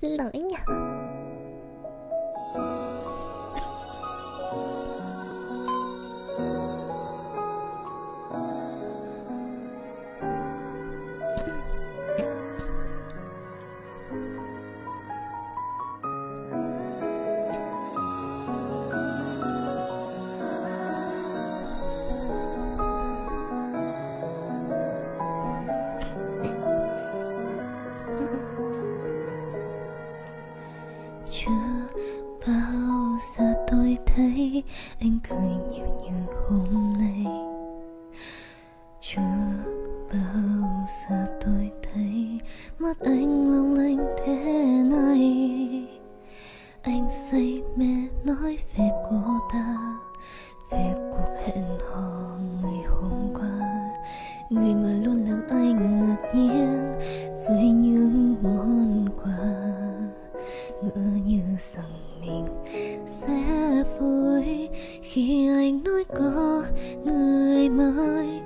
xin lỗi nhiều như hôm nay. Chưa bao giờ tôi thấy mắt anh long lanh thế này. Anh say mê nói về cô ta, về cuộc hẹn hò ngày hôm qua. Người mà luôn làm anh ngạc nhiên. Mình sẽ vui khi anh nói có người mới.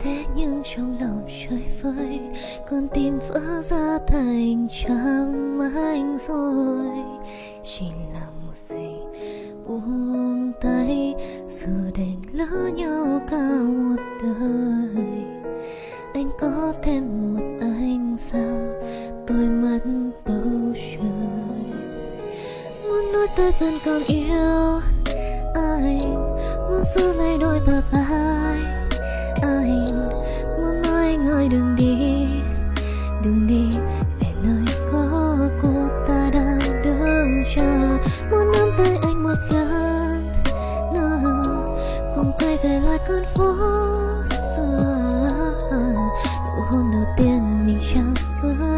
Thế nhưng trong lòng trôi vơi con tim vỡ ra thành trăm anh rồi. Chỉ là một giây buông tay, giờ đành lỡ nhau cả một đời. Anh có thêm một anh sao tôi mất bầu trời? Tôi vẫn còn yêu anh. Muốn giữ lấy đôi bờ vai anh. Muốn nói anh ơi đừng đi đừng đi về nơi có cô ta đang đứng chờ. Muốn nắm tay anh một lần nữa, cùng quay về lại con phố xưa. Nụ hôn đầu tiên mình trao xưa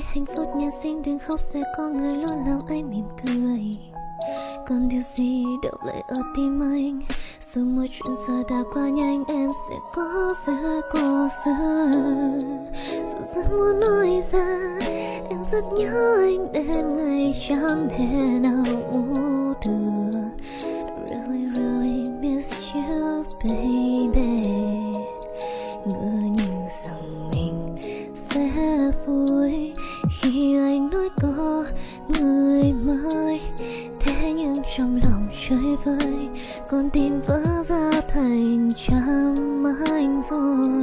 ai hạnh phúc nhà sinh đừng khóc sẽ có người luôn làm anh mỉm cười. Còn điều gì đậu lại ở tim anh? Dù mọi chuyện giờ đã qua nhanh, em sẽ có sẽ có giờ. Dù rất muốn nói ra, em rất nhớ anh đêm ngày chẳng thể nào ngủ được. Really really miss you, baby. Ngỡ như rằng mình sẽ vui khi anh nói có người mới, thế nhưng trong lòng chơi vơi, con tim vỡ ra thành trăm anh rồi.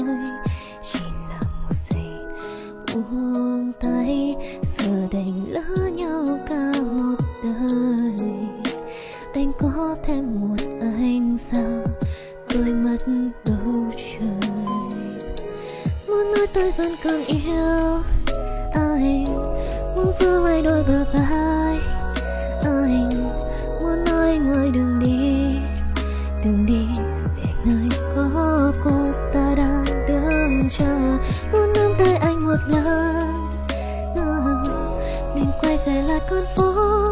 Chỉ là một giây buông tay, giờ đành lỡ nhau cả một đời. Anh có thêm một anh sao tôi mất bầu trời. Muốn nói tôi vẫn còn yêu anh, muốn giữ lại đôi bờ vai anh muốn nói người đừng đi đừng đi về nơi có cô ta đang đứng chờ. Muốn nắm tay anh một lần mình quay về lại con phố.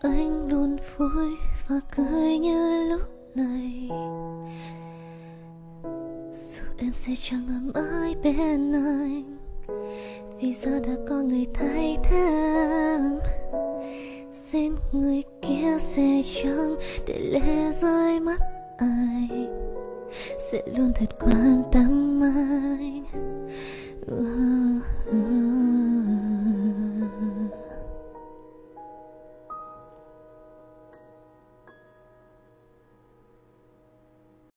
Anh luôn vui và cười như lúc này. Dù em sẽ chẳng ở mãi bên anh, vì giờ đã có người thay thế em. Xin người kia sẽ chẳng để lệ rơi mắt anh, sẽ luôn thật quan tâm anh.